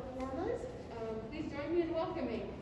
performers. Um, please join me in welcoming.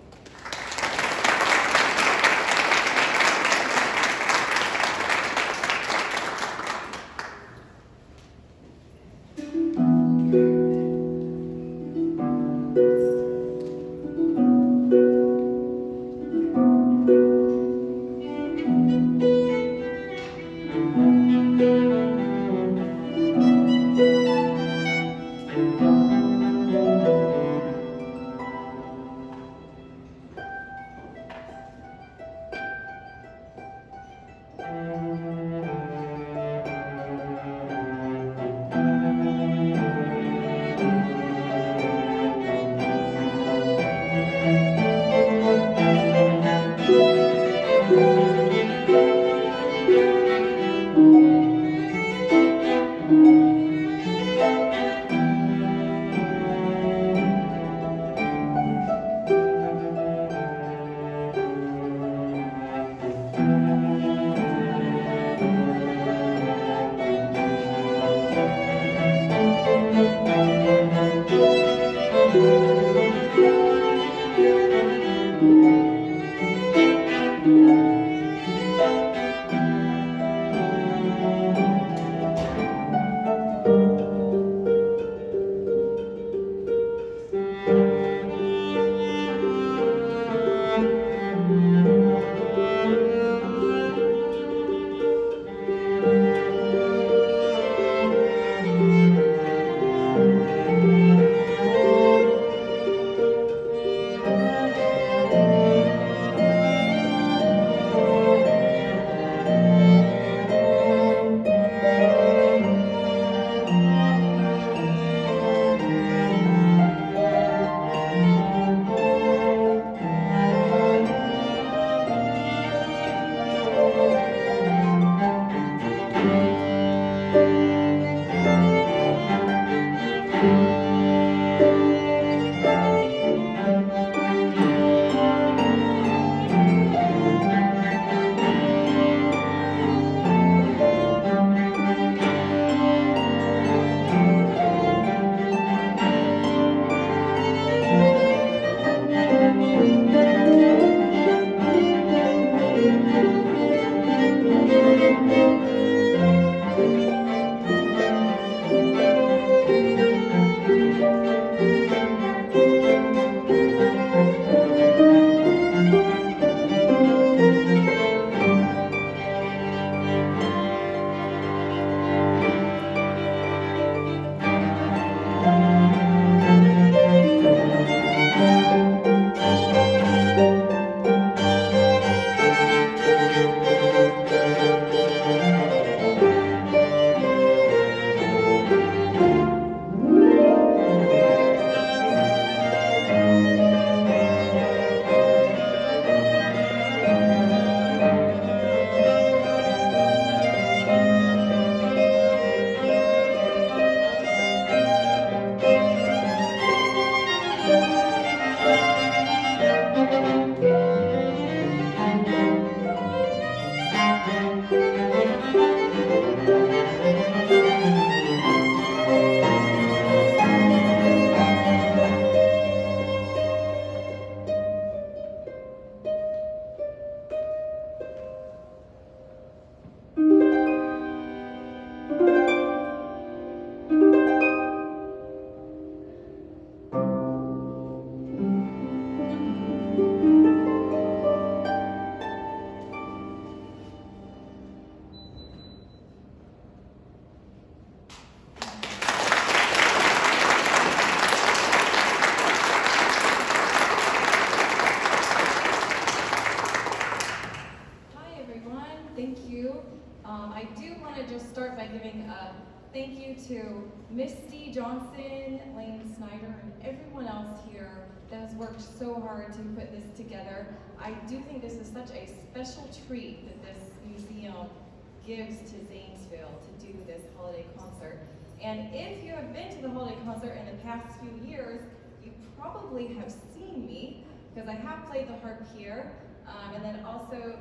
Gives to Zanesville to do this holiday concert. And if you have been to the holiday concert in the past few years, you probably have seen me, because I have played the harp here, um, and then also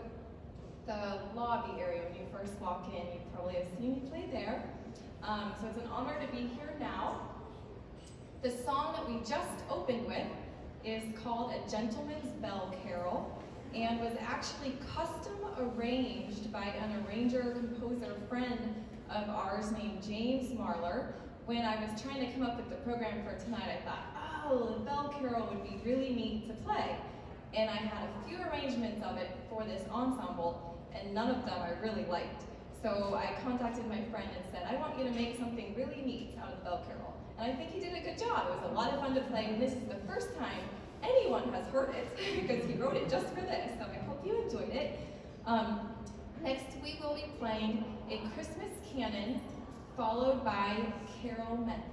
the lobby area when you first walk in, you probably have seen me play there. Um, so it's an honor to be here now. The song that we just opened with is called A Gentleman's Bell Carol and was actually custom arranged by an arranger composer friend of ours named James Marlar. When I was trying to come up with the program for tonight, I thought, oh, the bell carol would be really neat to play. And I had a few arrangements of it for this ensemble, and none of them I really liked. So I contacted my friend and said, I want you to make something really Bell Carol. And I think he did a good job. It was a lot of fun to play, and this is the first time anyone has heard it, because he wrote it just for this, so I hope you enjoyed it. Um, next, we will be playing a Christmas canon, followed by Carol Medley.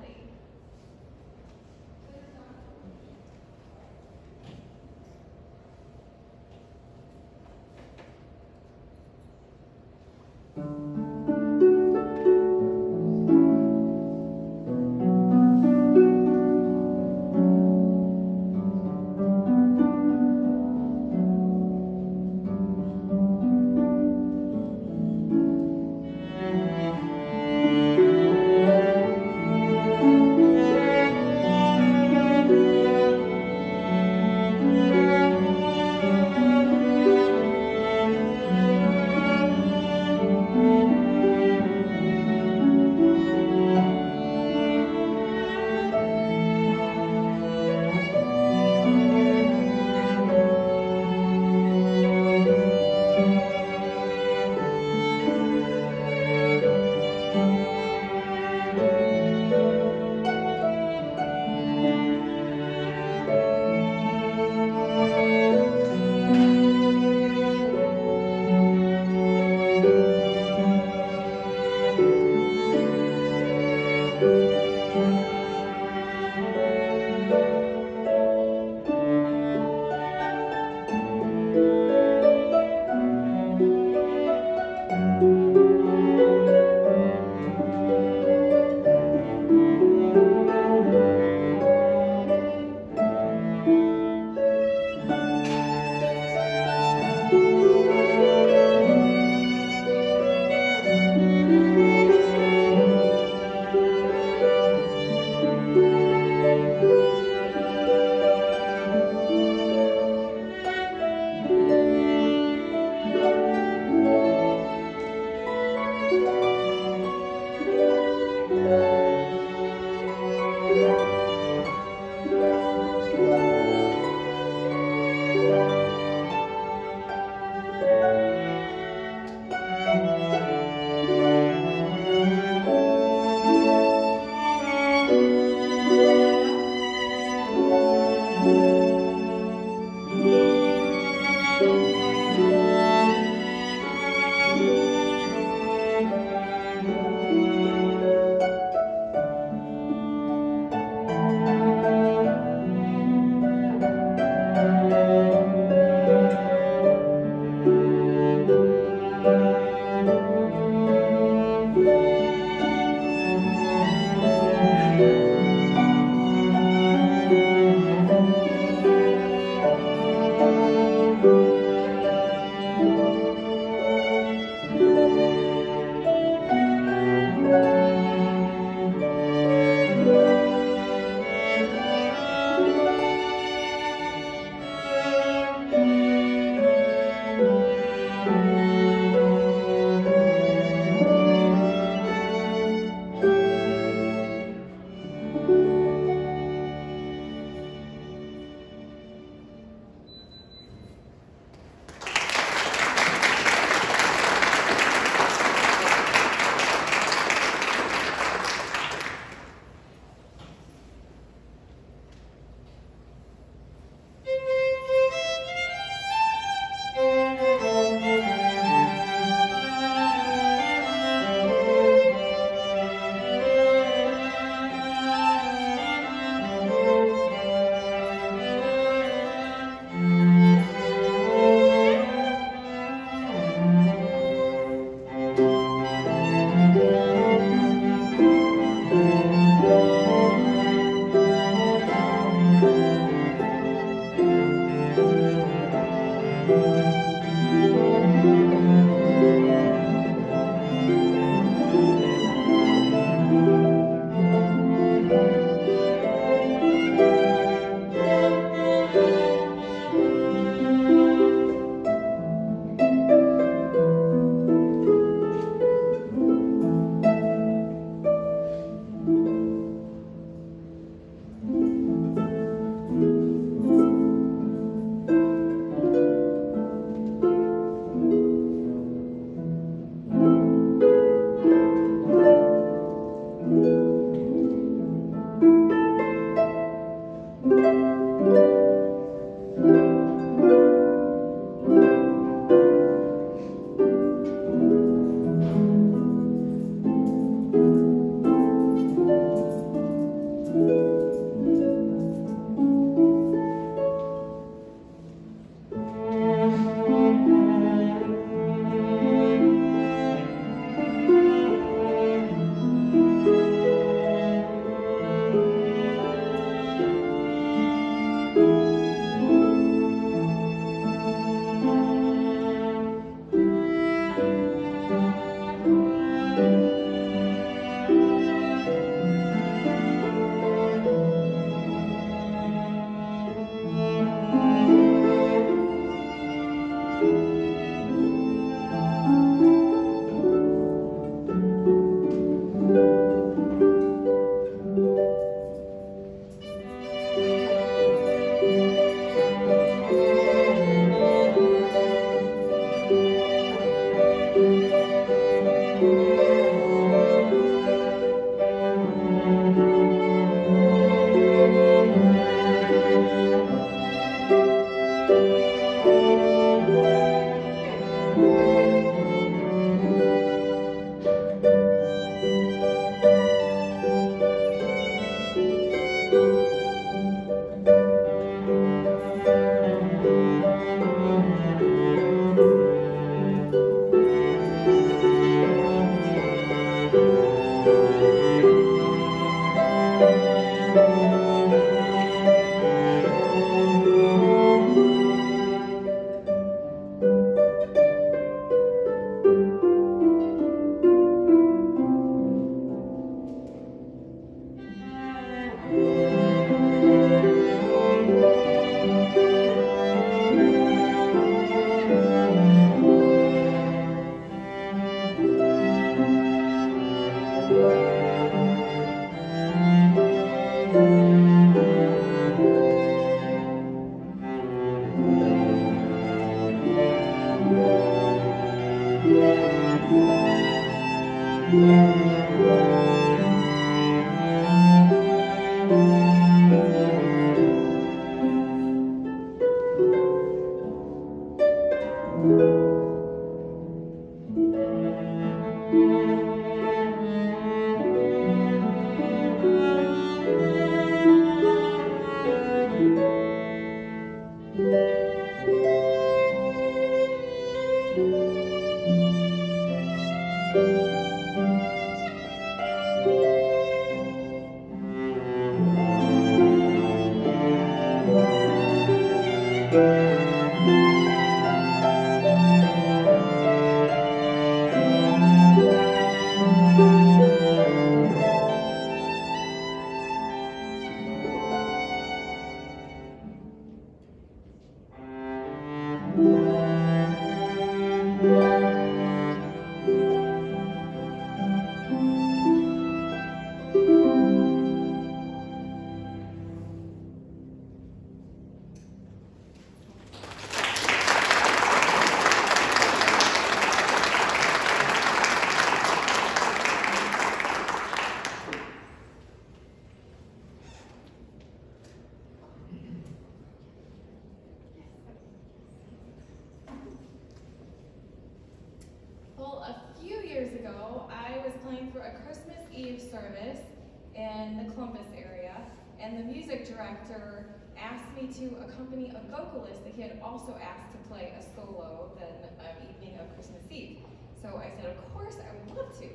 a solo the um, evening of Christmas Eve. So I said, of course, I would love to.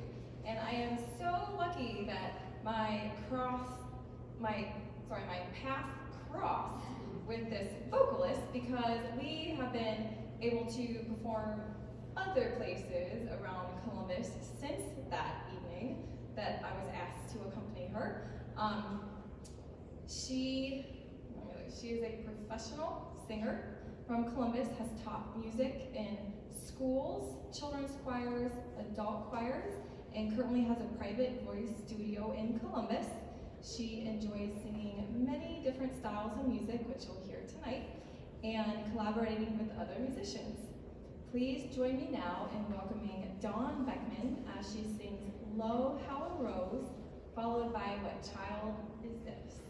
And I am so lucky that my cross, my, sorry, my path crossed with this vocalist because we have been able to perform other places around Columbus since that evening that I was asked to accompany her. Um, she, she is a professional singer from Columbus, has taught music in schools, children's choirs, adult choirs, and currently has a private voice studio in Columbus. She enjoys singing many different styles of music, which you'll hear tonight, and collaborating with other musicians. Please join me now in welcoming Dawn Beckman as she sings Lo How a Rose, followed by What Child Is This?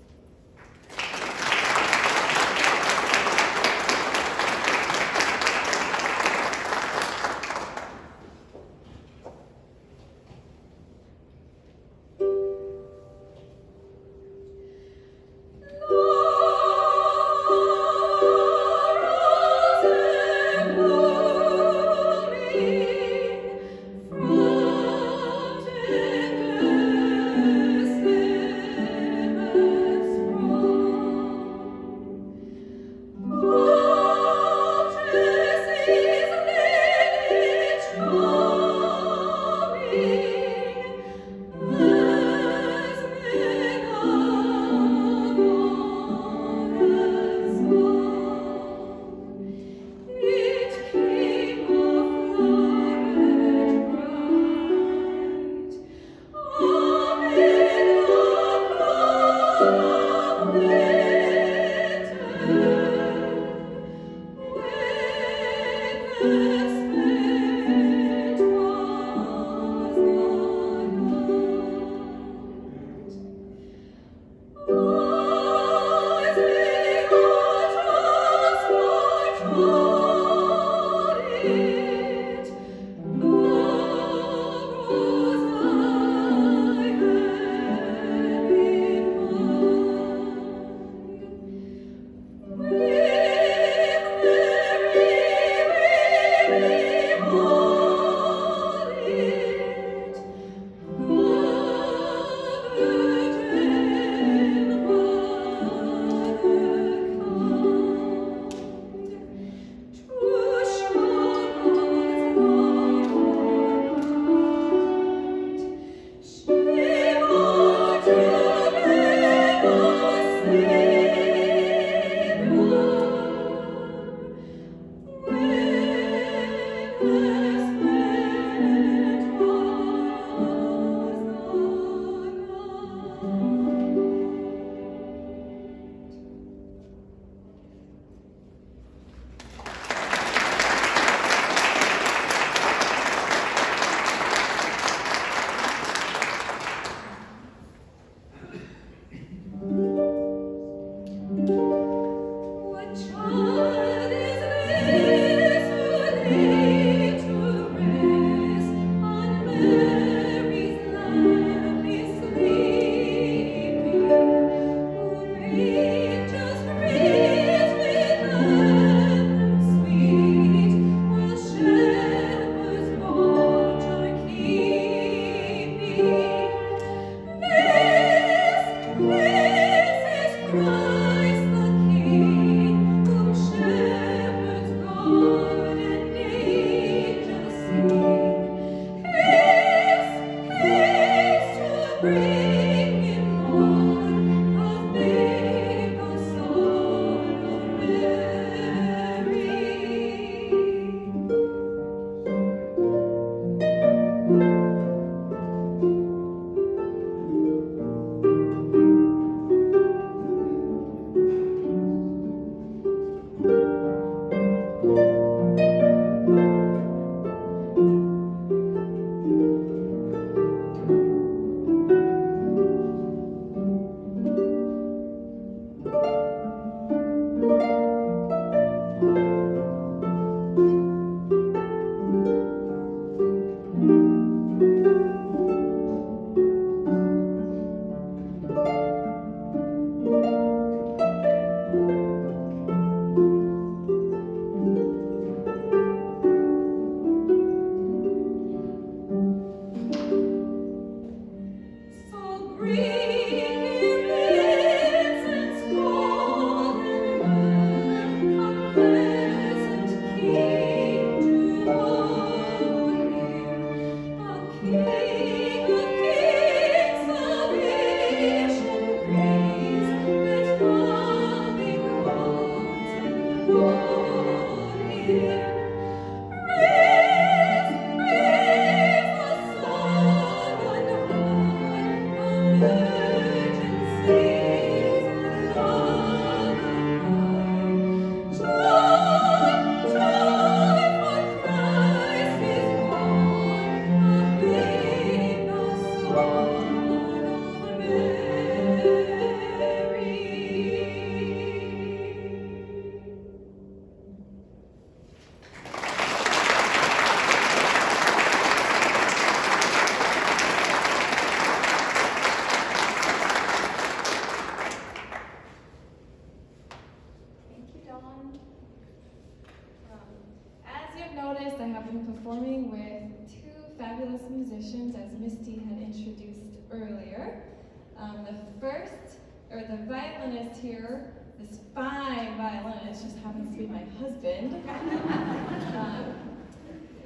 Yeah.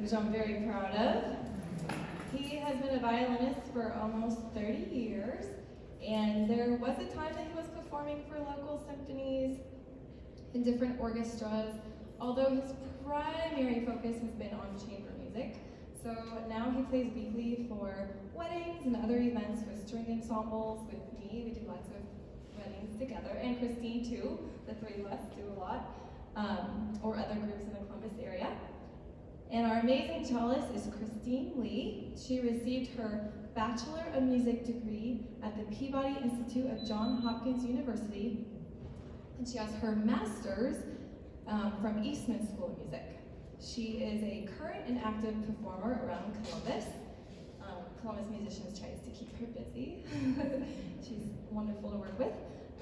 Which I'm very proud of. He has been a violinist for almost 30 years, and there was a time that he was performing for local symphonies and different orchestras, although his primary focus has been on chamber music. So now he plays weekly for weddings and other events with string ensembles with me. We do lots of weddings together, and Christine too. The three of us do a lot, um, or other groups in the Columbus area. And our amazing cellist is Christine Lee. She received her Bachelor of Music degree at the Peabody Institute of Johns Hopkins University. And she has her master's um, from Eastman School of Music. She is a current and active performer around Columbus. Um, Columbus Musicians tries to keep her busy. She's wonderful to work with.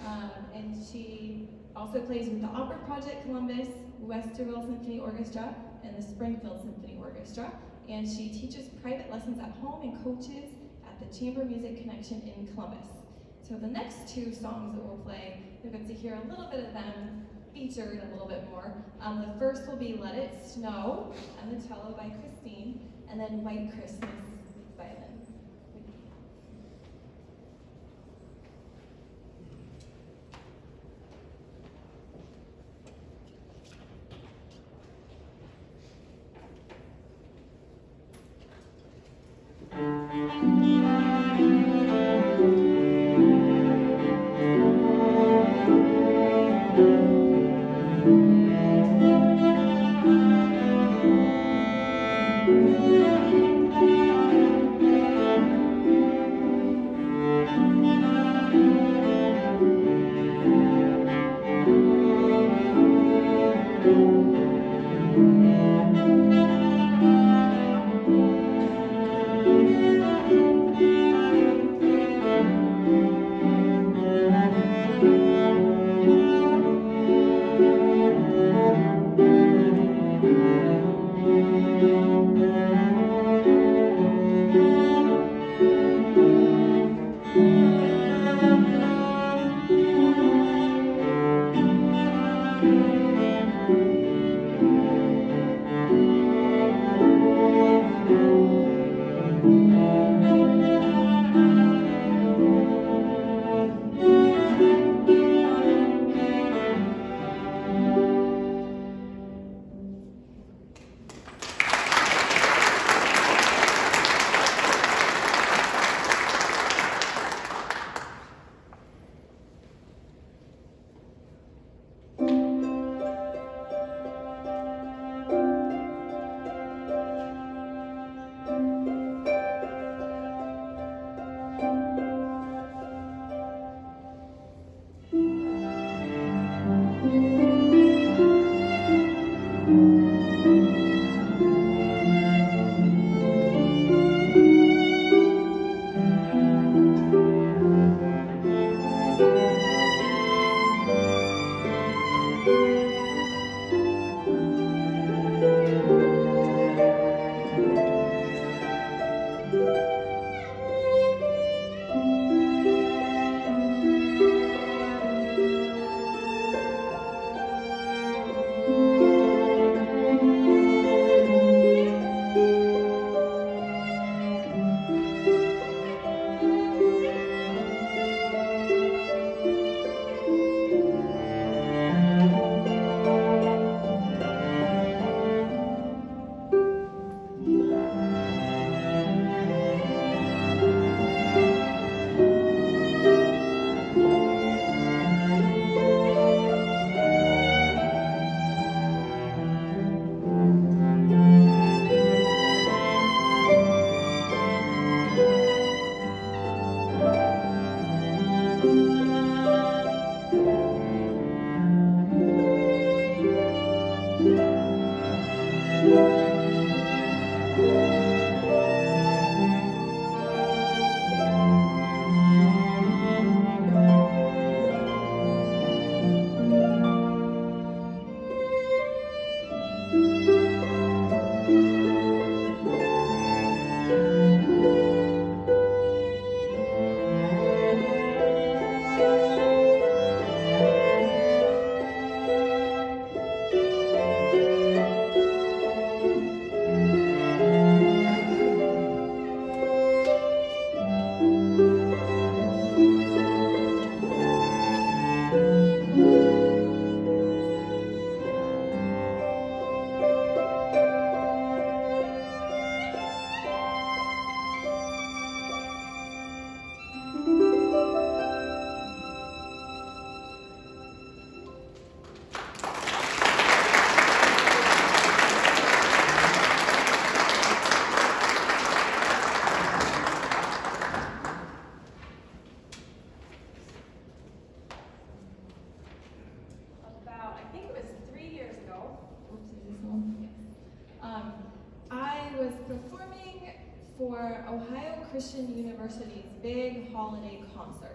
Um, and she also plays with the Opera Project Columbus, Westerville Symphony Orchestra, and the Springfield Symphony Orchestra, and she teaches private lessons at home and coaches at the Chamber Music Connection in Columbus. So the next two songs that we'll play, you'll get to hear a little bit of them featured a little bit more. Um, the first will be Let It Snow and the cello by Christine, and then White Christmas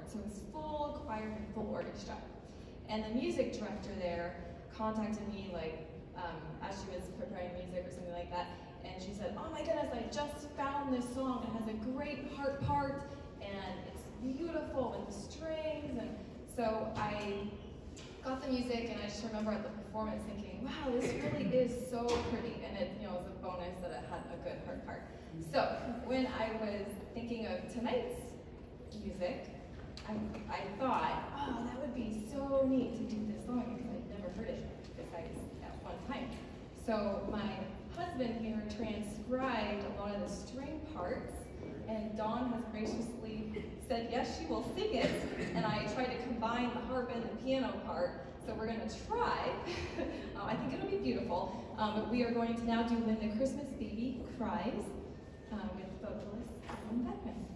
So it was full choir and full orchestra. And the music director there contacted me like um, as she was preparing music or something like that. And she said, oh my goodness, I just found this song. It has a great heart part and it's beautiful with the strings. And so I got the music and I just remember at the performance thinking, wow, this really is so pretty. And it you know, was a bonus that it had a good heart part. So when I was thinking of tonight's music, I, I thought, oh, that would be so neat to do this song because I'd never heard it besides at one time. So my husband here transcribed a lot of the string parts, and Dawn has graciously said, yes, she will sing it, and I tried to combine the harp and the piano part, so we're going to try. uh, I think it'll be beautiful, um, but we are going to now do When the Christmas Baby Cries uh, with vocalist Dawn Beckman.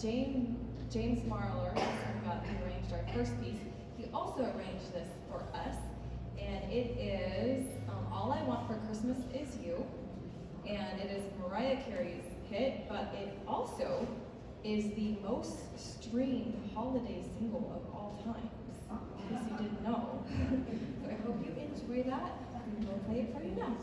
James, James Marler, who arranged our first piece. He also arranged this for us, and it is um, All I Want for Christmas Is You, and it is Mariah Carey's hit, but it also is the most streamed holiday single of all time, in case you didn't know. so I hope you enjoy that, we'll play it for you now.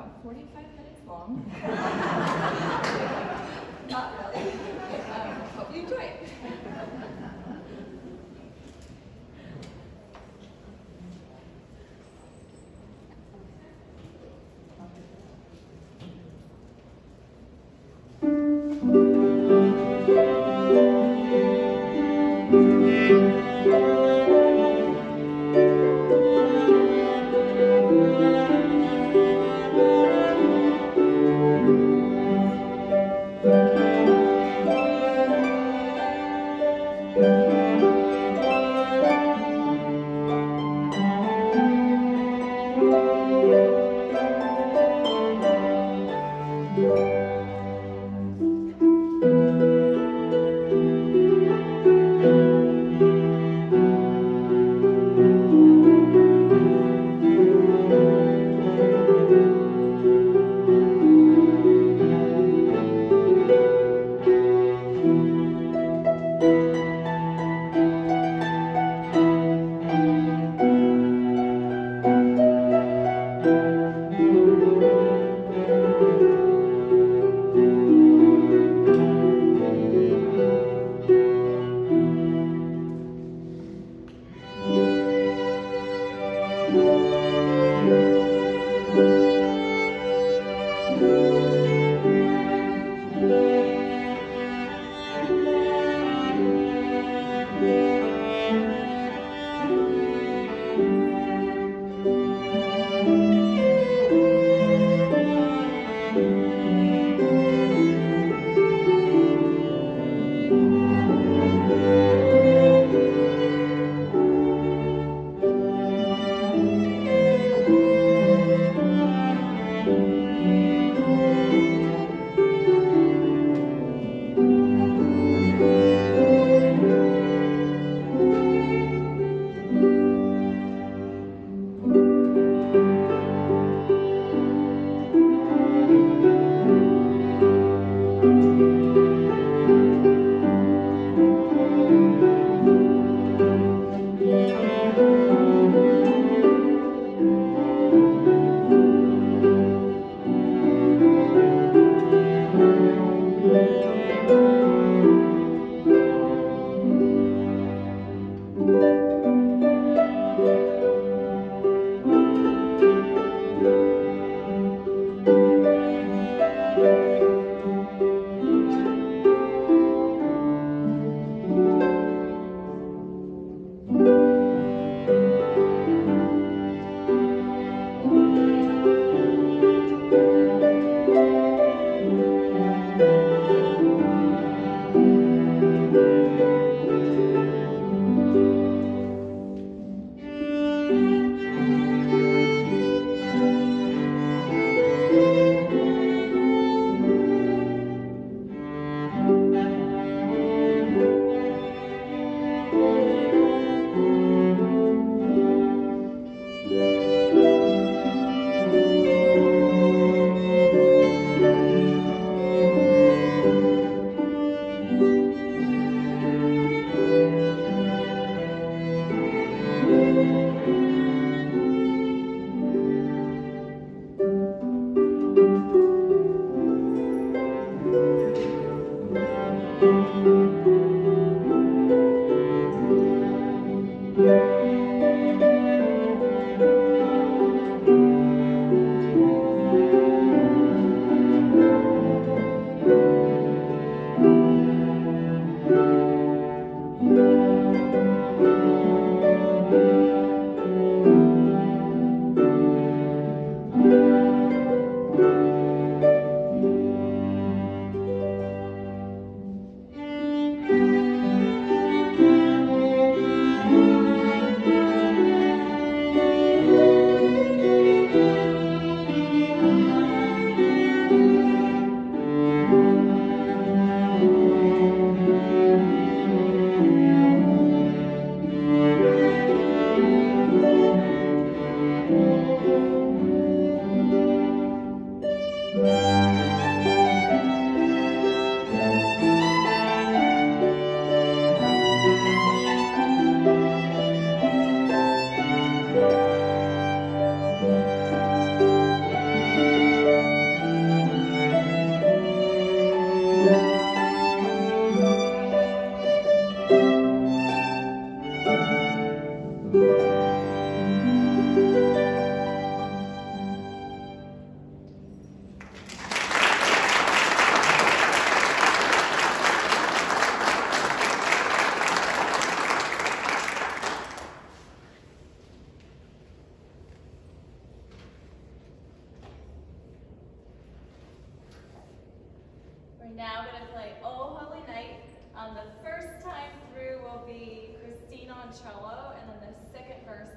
about 45 minutes long. Not really. Um, hope you enjoy it. We're now going to play Oh Holy Night. Um, the first time through will be Christina on cello, and then the second verse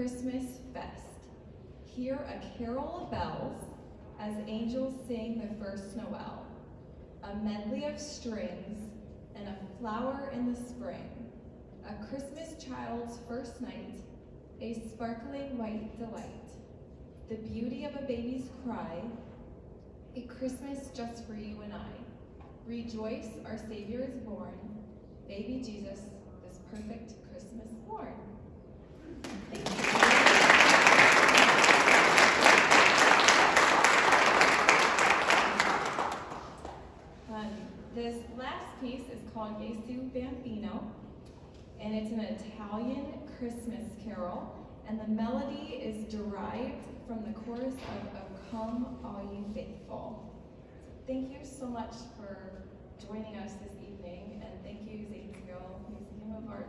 Christmas fest. Hear a carol of bells as angels sing the first Noel. A medley of strings and a flower in the spring. A Christmas child's first night, a sparkling white delight. The beauty of a baby's cry, a Christmas just for you and I. Rejoice, our Savior is born. Baby Jesus, this perfect Christmas born. Thank you. Um, this last piece is called Bambino, and it's an Italian Christmas carol, and the melody is derived from the chorus of O Come All You Faithful. Thank you so much for joining us this evening, and thank you Zanesville Museum of Art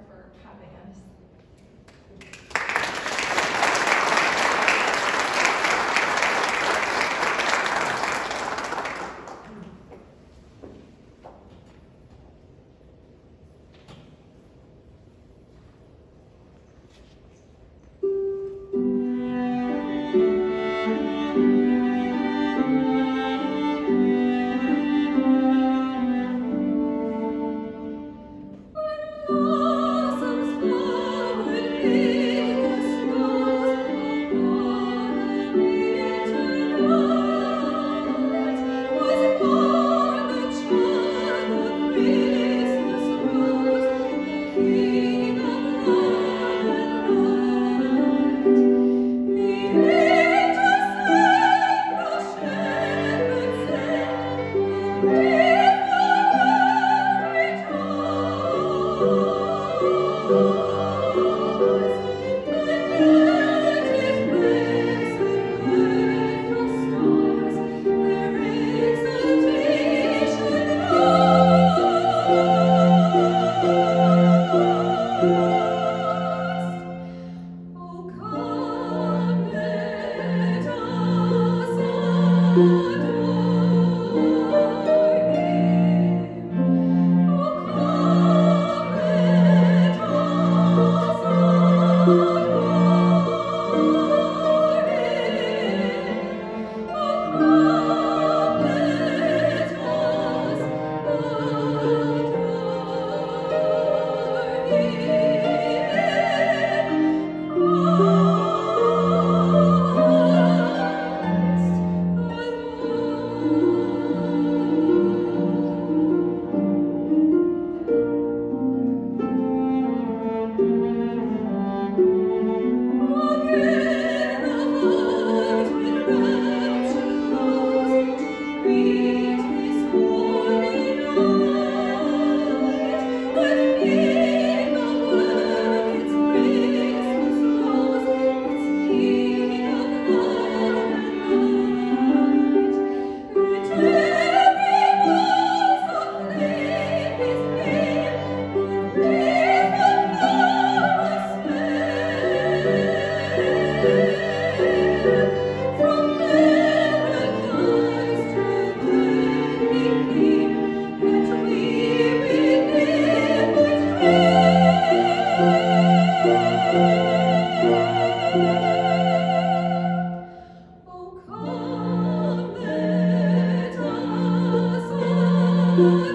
mundo.